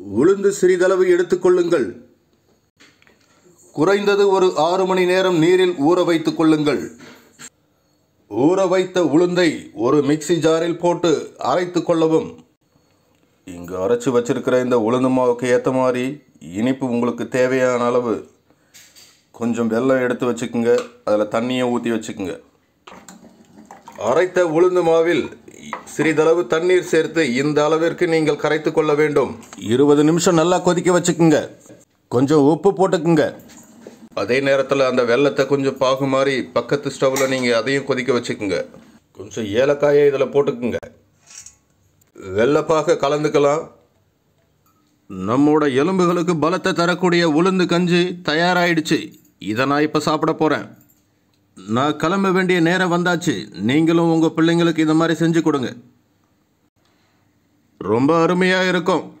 உளுந்து சிறிதளவு எடுத்துக்கொள்ளுங்கள். குறைந்தது ஒரு ஆறு மணி நேரம் நீரில் ஊற வைத்துக் கொள்ளுங்கள். ஊற வைத்த உளுந்தை ஒரு மிக்ஸி ஜாரில் போட்டு அரைத்து கொள்ளவும். இங்கு அரைச்சி வச்சிருக்கிற இந்த உளுந்து மாவுக்கு ஏற்ற மாதிரி இனிப்பு உங்களுக்கு தேவையான அளவு. கொஞ்சம் வெல்லம் எடுத்து வச்சுக்கோங்க. அதில் தண்ணியை ஊற்றி வச்சுக்கோங்க. அரைத்த உளுந்து மாவில் சிறிதளவு தண்ணீர் சேர்த்து இந்த அளவிற்கு நீங்கள் கரைத்து கொள்ள வேண்டும். இருபது நிமிஷம் நல்லா கொதிக்க வச்சுக்குங்க. கொஞ்சம் உப்பு போட்டுக்குங்க. அதே நேரத்தில் அந்த வெள்ளத்தை கொஞ்சம் பாகு மாதிரி பக்கத்து ஸ்டவ்வில் நீங்கள் அதையும் கொதிக்க வச்சுக்குங்க. கொஞ்சம் ஏலக்காயை இதில் போட்டுக்குங்க. வெள்ளப்பாக கலந்துக்கலாம். நம்மோட எலும்புகளுக்கு பலத்தை தரக்கூடிய உளுந்து கஞ்சி தயாராயிடுச்சு. இதை நான் இப்போ சாப்பிட போகிறேன் நான் கிளம்ப வேண்டிய நேரம் வந்தாச்சு. நீங்களும் உங்கள் பிள்ளைங்களுக்கு இந்த மாதிரி செஞ்சு கொடுங்க. ரொம்ப அருமையாக இருக்கும்.